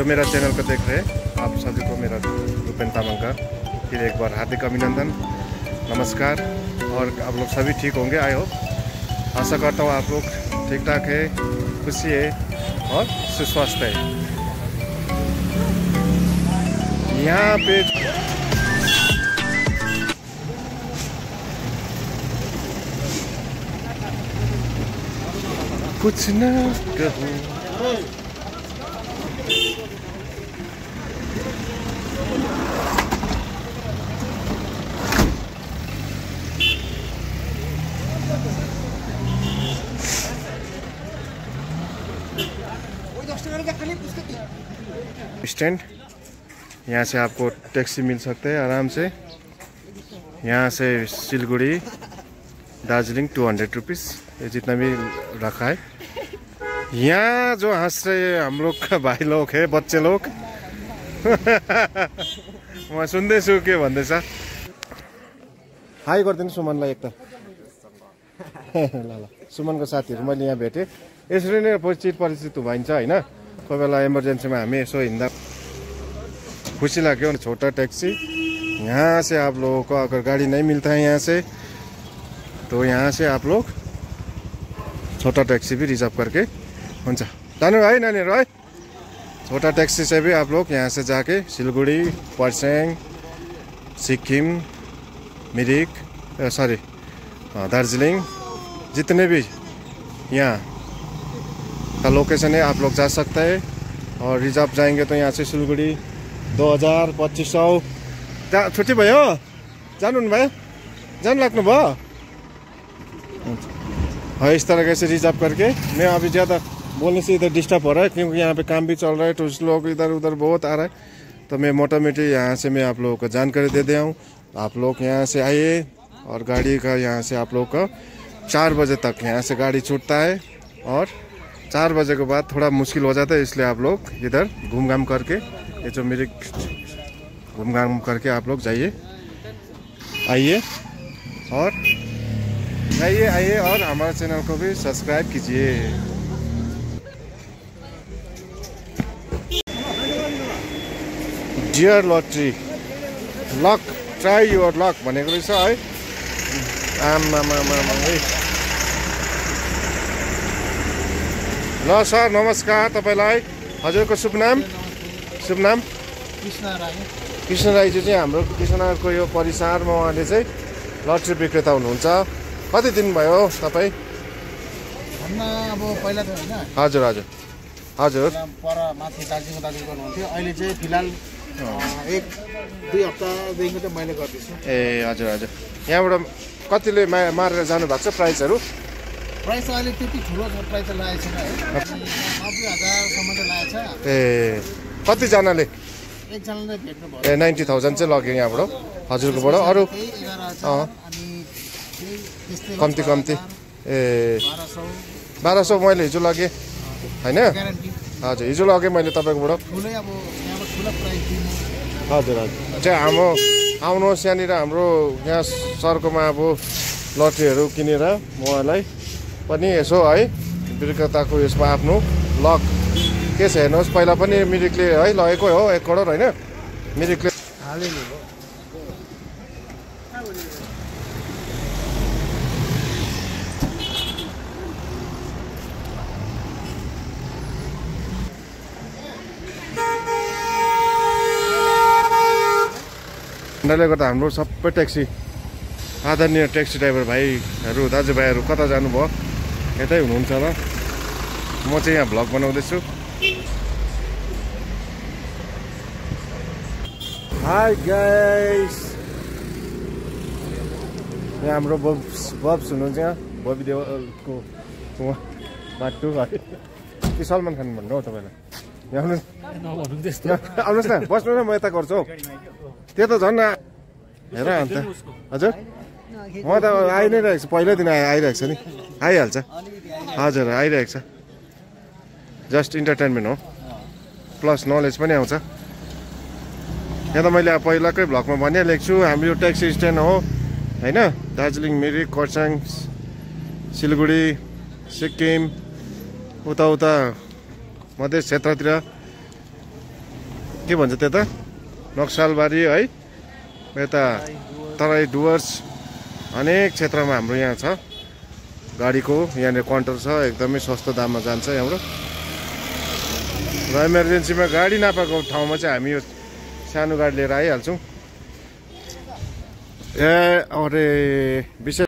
जो मेरा चैनल को देख रहे हैं, आप सभी को मेरा रूपेन तामांग का फिर एक बार हार्दिक अभिनंदन, नमस्कार, और आप लोग सभी ठीक होंगे आई होप आशा करता हूँ आप लोग ठीक ठाक है, खुशी है, और सुस्वस्थ है। यहाँ पे कुछ न कहूँ स्टैंड। यहाँ से आपको टैक्सी मिल सकता है आराम से। यहाँ से Siliguri, Darjeeling two hundred rupees ये जितना भी रखा है। यहाँ जो हंस रहे हम लोग का भाई लोग है, बच्चे लोग। म सुन्दैछु के भन्दैछ हाई गरिदिनु सुमनलाई एक ल ल। सुमनको साथीहरू मैले यहाँ भेटेँ। यसरी नै परिचित परिचित भइन्छ होइन? कोही बेला इमर्जेन्सीमा हामी यसो हिँड्दा खुशी लाग्यो छोटा टैक्सी यहाँ से आप लोगों को अगर गाड़ी नहीं मिलता है यहाँ से तो यहाँ से आप लोग छोटा टैक्सी भी रिजर्व करके हुन्छ। जानु है नानीहरू है? छोटा टैक्सी से भी आप लोग यहाँ से जाके सिलगुड़ी पर्स्याङ सिक्किम मिरिक सॉरी दार्जिलिंग जितने भी यहाँ का लोकेशन है, आप लोग जा सकते हैं। और रिज़र्व जाएँगे तो यहाँ से सिलगुड़ी दो हज़ार पच्चिस सौ। जा छुट्टी भयो जानु भयो जानु लाग्नु भयो हाँ इस तरह से रिज़र्व करके। मैं अभी ज़्यादा बोलने से इधर डिस्टर्ब हो रहा है, क्योंकि यहाँ पे काम भी चल रहा है टूरिस्ट लोग इधर उधर बहुत आ रहा है। तो मैं मोटा मोटी यहाँ से मैं आप लोगों को जानकारी दे दिया हूँ। आप लोग यहाँ से आइए और गाड़ी का यहाँ से आप लोग का चार बजे तक यहाँ से गाड़ी छूटता है और चार बजे के बाद थोड़ा मुश्किल हो जाता है, इसलिए आप लोग इधर घूम घाम करके, ये जो मेरे घूम घाम करके आप लोग जाइए। आइए और आइए आइए और हमारे चैनल को भी सब्सक्राइब कीजिए। Dear lottery luck try your luck भनेको रहेछ है। आमामामा है ल सर नमस्कार तपाईँलाई हजुरको शुभ नाम शुभ नाम कृष्ण राई कृष्ण राईजी चाहिँ हाम्रो कृष्णको यो परिसारमा उहाँले चाहिँ लट्री विक्रेता हुनुहुन्छ कति दिन भयो तपाईँ अब पहिला त होइन हजुर हजुर हजुर पर माथि दार्जिलिङको दाजु गर्नुहुन्थ्यो अहिले चाहिँ फिलहाल एक दुई हप्तादेखिको चाहिँ मैले गर्दैछु ए हजुर हजुर यहाँबाट कतिले मा मारेर जानुभएको छ प्राइसहरू प्राइस अहिले त्यति ठुलो प्राइस लागेको छ। ए कतिजनाले? ए नाइन्टी थाउजन्ड चाहिँ लग्यो यहाँबाट हजुरकोबाट। अरू? कम्ती कम्ती। ए। बाह्र सौ। मैले हिजो लगेँ होइन? हजुर हिजो लगेँ मैले तपाईँकोबाट। हजुर हजुर। चाहिँ हाम्रो आउनुहोस् यहाँनिर हाम्रो यहाँ सरकोमा अब लट्रीहरू किनेर उहाँलाई पनि यसो है विक्रेताको यसमा आफ्नो लक के छ हेर्नुहोस्। पहिला पनि मिरिकले है लगेको हो एक करोड होइन। मिरिकले ठन्डाले गर्दा हाम्रो सबै ट्याक्सी आदरणीय ट्याक्सी ड्राइभर भाइहरू दाजुभाइहरू कता जानुभयो? यतै हुनुहुन्छ होला। म चाहिँ यहाँ भ्लग बनाउँदैछु। हाई गाइस यहाँ हाम्रो बब्स बब्स हुनुहुन्छ यहाँ। बबी देवको उहाँ बाटो। कि सलमान खान भन्नु हौ तपाईँलाई आउनुहोस् न बस्नु न म यता गर्छु हौ त्यो त झन् हेर अन्त हजुर म त आइ नै रहेको छु पहिल्यै दिन आइ आइरहेको छ नि आइहाल्छ हजुर आइरहेको छ जस्ट इन्टरटेनमेन्ट हो प्लस नलेज पनि आउँछ। यहाँ त मैले अब पहिलाकै भ्लगमा भनिहालेको छु हाम्रो यो ट्याक्सी स्ट्यान्ड हो होइन? दार्जिलिङ मिरिक खरसाङ सिलगढी सिक्किम उता उता मधेस क्षेत्रतिर के भन्छ त्यता? नक्सलबारी है यता तराई डुवर्स अनेक क्षेत्रमा हाम्रो यहाँ छ। गाडीको यहाँनिर काउन्टर छ एकदमै सस्तो दाममा जान्छ यहाँबाट। र इमर्जेन्सीमा गाडी नपाएको ठाउँमा चाहिँ हामी यो सानो गाडी लिएर आइहाल्छौँ। ए अरे विशेष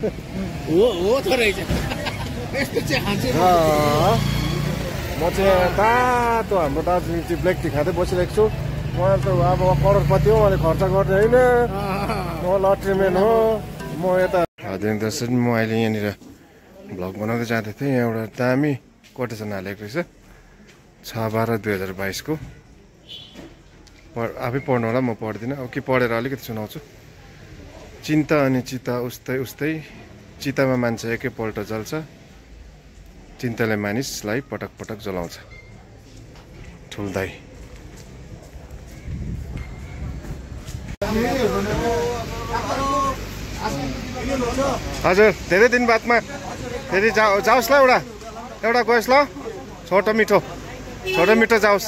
म चाहिँ तातो हाम्रो दार्जिलिङ टी ब्ल्याक टी खाँदै बसिरहेको छु। उहाँ त अब करोडपति हो मैले खर्च गर्ने होइन। म लट्रीम्यान हो म यता हजुर दर्शन म अहिले यहाँनिर भ्लग बनाउँदै जाँदै थिएँ। यहाँ एउटा दामी कोटेसन हालेको रहेछ छ बाह्र दुई हजार बाइसको। पढ आफै पढ्नु होला म पढ्दिनँ। अब के पढेर अलिकति सुनाउँछु। चिन्ता अनि चिता उस्तै उस्तै चितामा मान्छे एकैपल्ट जल्छ। चिन्ताले मानिसलाई पटक पटक जलाउँछ। ठुल्दाई हजुर धेरै दिन बादमा। फेरि जा जाओस् ल एउटा। एउटा गयोस् ल। छोटो मिठो। छोटो मिठो जाओस्।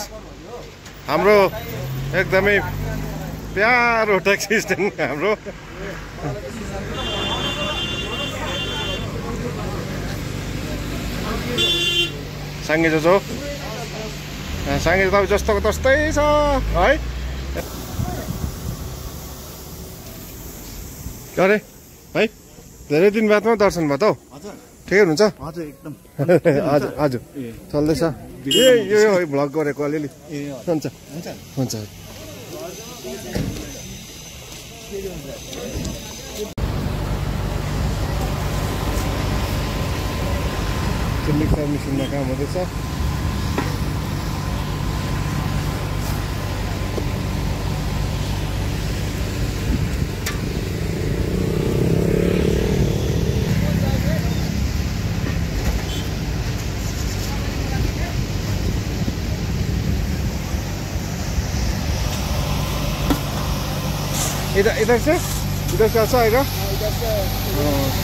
हाम्रो एकदमै प्यारो ट्याक्सी स्ट्यान्ड हाम्रो। साङ्गे जो साङ्गे तपाईँ जस्तोको तस्तै छ है? अरे है? धेरै दिन बादमा दर्शन भयो त हौ? ठिकै हुनुहुन्छ? हजुर एकदम। हजुर हजुर। चल्दैछ। ए यो यो भ्लग गरेको अलिअलि। हुन्छ। हुन्छ। हुन्छ मिक्सर मिसिनमा काम हुँदैछ इधर इधर से इधर से ऐसा आएगा हाँ।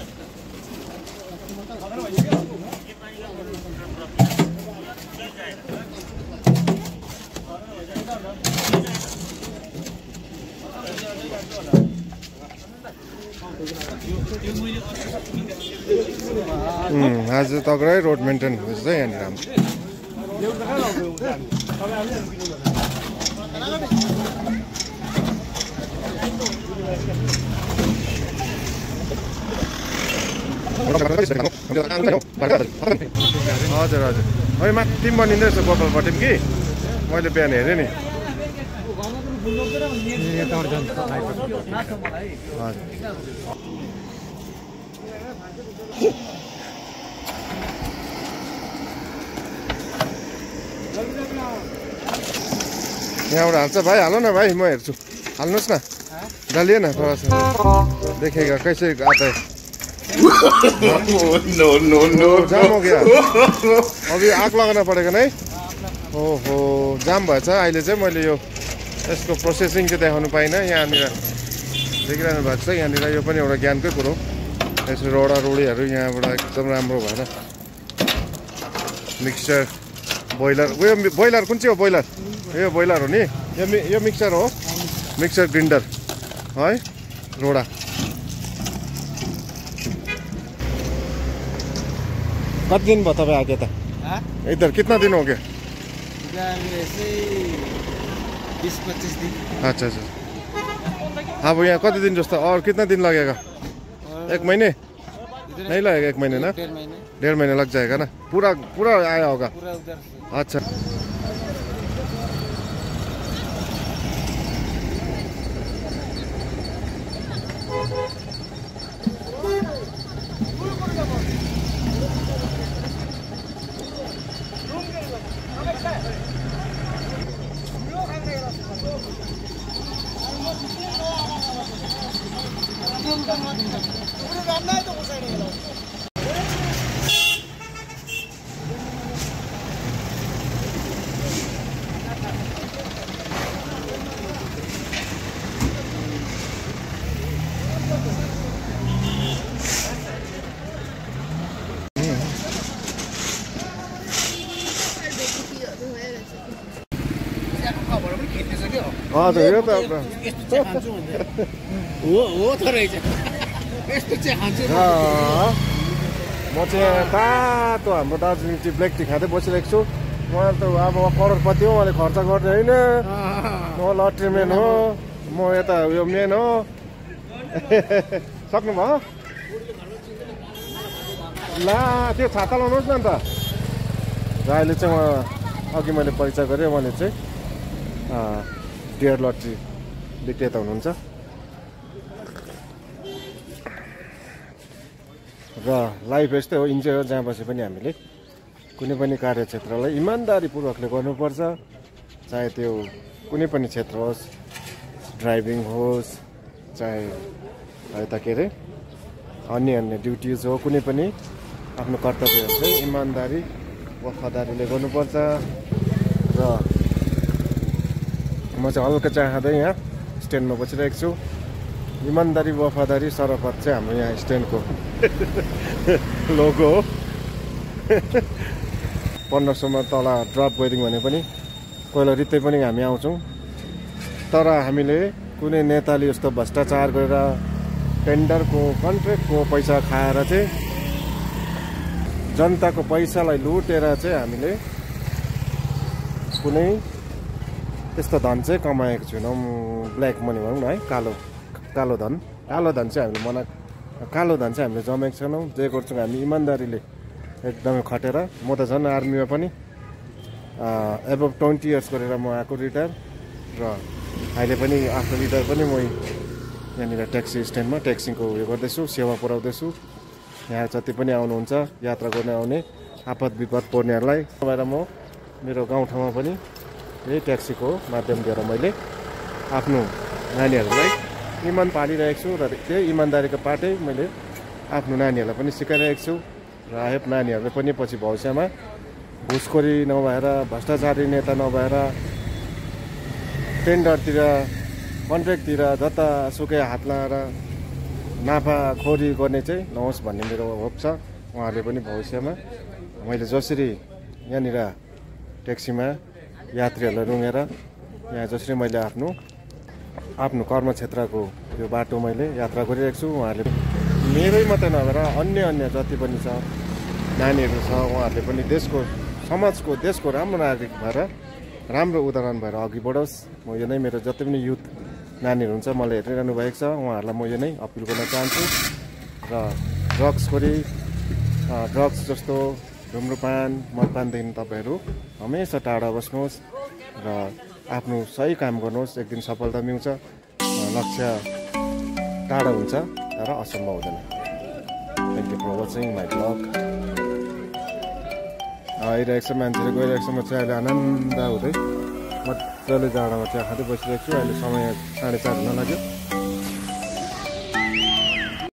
आज तगडै रोड मेन्टेन हुँदैछ है यहाँनिर। हजुर हजुर। होइन माथि पनि बनिँदैछ गोपालपट्टि कि? मैले बिहान हेरेँ नि। यहाँबाट हाल्छ। भाइ हाल न भाइ म हेर्छु। हाल्नुहोस् न। डालिए न सा। देखेगा कैसे आता. जाम हो अभी आग लगाउन परेको नै ओहो जाम भएछ। अहिले चाहिँ मैले यो यसको प्रोसेसिङ चाहिँ देखाउनु पाइनँ। यहाँनिर देखिरहनु भएको छ। यहाँनिर यो पनि एउटा ज्ञानकै कुरो यसरी रोडा रोडीहरू यहाँबाट एकदम राम्रो भएर मिक्सचर बोइलर उयो बोइलर कुन चाहिँ हो बोइलर यो बोइलर हो नि? यो मि यो मिक्सचर हो। Mixture grinder. है? रोडा। कति दिन भयो तपाईँ आगे त? हाँ? इधर कितना दिन हो ऐसे बीस पच्चीस दिन। अच्छा अच्छा। अब यहाँ कति दिन जस्तो? और कितना दिन लगेगा? एक महीने? नहीं लगेगा एक महीने ना? डेढ़ महीने। डेढ़ महीने लग जाएगा ना? पूरा पूरा आया होगा? पूरा 俺なんないとこさえねえど。चाहिँ खान्छु अँ, म चाहिँ तातो हाम्रो दार्जिलिङ टी ब्ल्याक टी खाँदै बसिरहेको छु उहाँ त अब करोडपति हो उहाँले खर्च गर्ने होइन म लट्रीम्यान हो म यता उयो मेन हो सक्नुभयो ला त्यो छाता लाउनुहोस् न अन्त र अहिले चाहिँ उहाँ अघि मैले परिचय गरेँ उहाँले चाहिँ डियर लट्री विक्रेता हुनुहुन्छ। र लाइफ यस्तै हो इन्जोय हो जहाँ बसे पनि हामीले कुनै पनि कार्यक्षेत्रलाई इमान्दारीपूर्वकले गर्नुपर्छ। चाहे त्यो कुनै पनि क्षेत्र होस् ड्राइभिङ होस् चाहे यता के अरे अन्य अन्य ड्युटिज हो कुनै पनि आफ्नो कर्तव्यहरू चाहिँ इमान्दारी वफादारीले गर्नुपर्छ। र म चाहिँ हल्का चिया खाँदै यहाँ स्ट्यान्डमा बसिरहेको छु। इमान्दारी वफादारी सरफत चाहिँ हाम्रो यहाँ स्ट्यान्डको लोगो हो। पन्ध्र सौमा तल ड्रप गरिदिउँ भने पनि कोही रित्तै पनि हामी आउँछौँ। तर हामीले कुनै नेताले यस्तो भ्रष्टाचार गरेर टेन्डरको कन्ट्र्याक्टको पैसा खाएर चाहिँ जनताको पैसालाई लुटेर चाहिँ हामीले कुनै त्यस्तो धन चाहिँ कमाएको छैनौँ। ब्ल्याक मनी भनौँ न है कालो कालो धन। कालो धन चाहिँ हामीले मना कालो धन चाहिँ हामीले जमेको छैनौँ। जे गर्छौँ हामी इमान्दारीले एकदमै खटेर म त झन् आर्मीमा पनि एबभ ट्वेन्टी इयर्स गरेर म आएको रिटायर र अहिले पनि आफ्नो रिटायर पनि म यहाँनिर ट्याक्सी स्ट्यान्डमा ट्याक्सीको उयो गर्दैछु सेवा पुऱ्याउँदैछु। यहाँ जति पनि आउनुहुन्छ यात्रा गर्न आउने आपद विपद पर्नेहरूलाई भएर म मेरो गाउँठाउँमा पनि यही ट्याक्सीको माध्यम दिएर मैले आफ्नो नानीहरूलाई इमान पालिरहेको छु र त्यही इमान्दारीको पाटै मैले आफ्नो नानीहरूलाई पनि सिकाइरहेको छु र आयोप नानीहरूले पनि पछि भविष्यमा घुसखोरी नभएर भ्रष्टाचारी नेता नभएर टेन्डरतिर कन्ट्र्याक्टतिर जतासुकै हात लगाएर नाफाखोरी गर्ने चाहिँ नहोस् भन्ने मेरो होप छ। उहाँहरूले पनि भविष्यमा मैले जसरी यहाँनिर ट्याक्सीमा यात्रीहरूलाई रुँगेर यहाँ जसरी मैले आफ्नो आफ्नो कर्मक्षेत्रको त्यो बाटो मैले यात्रा गरिरहेको छु। उहाँहरूले मेरै मात्रै नभएर अन्य अन्य जति पनि छ नानीहरू छ उहाँहरूले पनि देशको समाजको देशको राम्रो नागरिक भएर राम्रो उदाहरण भएर अघि बढोस्। म यो नै मेरो जति पनि युथ नानीहरू हुन्छ मलाई हेरिरहनु भएको छ। उहाँहरूलाई म यो नै अपिल गर्न चाहन्छु। र ड्रग्सखोरी ड्रग्स जस्तो धुम्रपान मदपानदेखि तपाईँहरू हमेसा टाढा बस्नुहोस् र आफ्नो सही काम गर्नुहोस्। एक दिन सफलता मिल्छ लक्ष्य टाढा हुन्छ तर असम्भव हुँदैन। Thank you for watching my blog आइरहेको छ मान्छेहरू गइरहेको छ म चाहिँ अहिले आनन्द हुँदै मजाले जाँडामा चिया खाँदै बसिरहेको छु। अहिले समय साढे चार हुन लाग्यो।